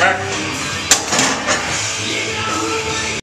Right.